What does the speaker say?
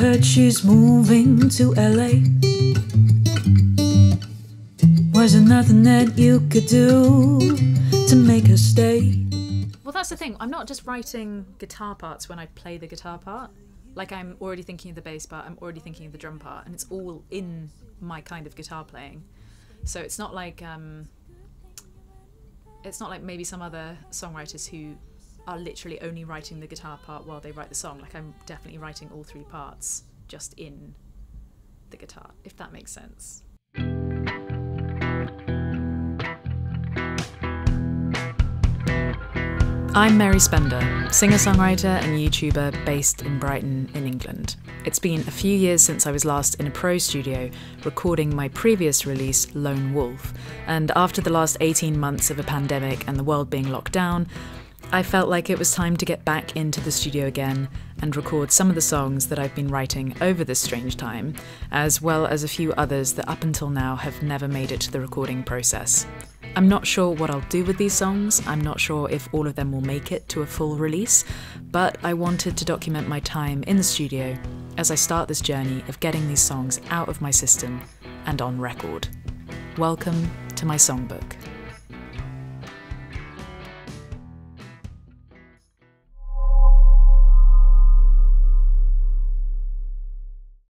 heard she's moving to LA. Was there nothing that you could do to make her stay? Well, that's the thing. I'm not just writing guitar parts when I play the guitar part. Like I'm already thinking of the bass part, I'm already thinking of the drum part, and it's all in my kind of guitar playing. So it's not like um, it's not like maybe some other songwriters who are literally only writing the guitar part while they write the song. Like I'm definitely writing all three parts just in the guitar, if that makes sense. I'm Mary Spender, singer songwriter and YouTuber based in Brighton, in England. It's been a few years since I was last in a pro studio recording my previous release, Lone Wolf, and after the last 18 months of a pandemic and the world being locked down, I felt like it was time to get back into the studio again and record some of the songs that I've been writing over this strange time, as well as a few others that up until now have never made it to the recording process. I'm not sure what I'll do with these songs, I'm not sure if all of them will make it to a full release, but I wanted to document my time in the studio as I start this journey of getting these songs out of my system and on record. Welcome to my songbook.